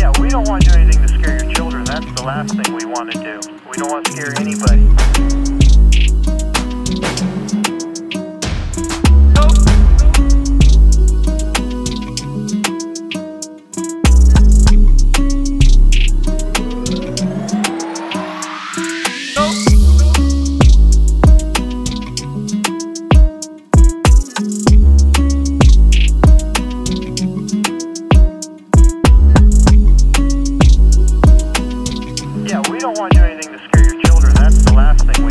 Yeah, we don't want to do anything to scare your children. That's the last thing we want to do. We don't want to scare anybody.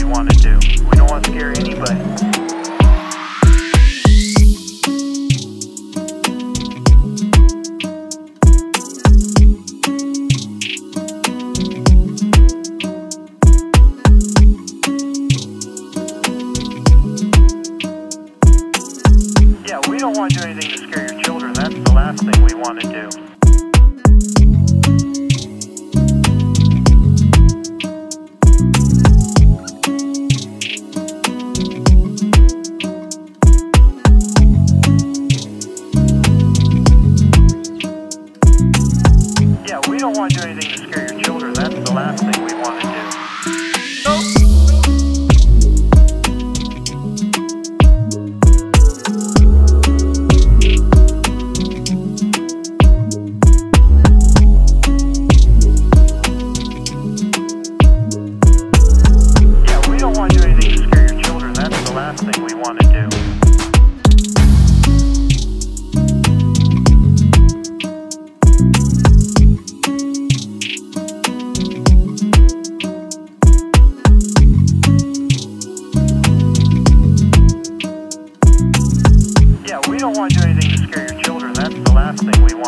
Want to do. We don't want to scare anybody. Yeah, we don't want to do anything to scare your children. That's the last thing we want to do.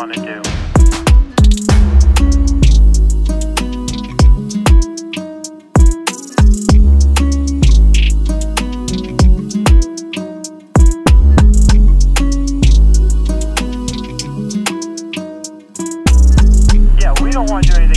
Want to do. Yeah, we don't want to do anything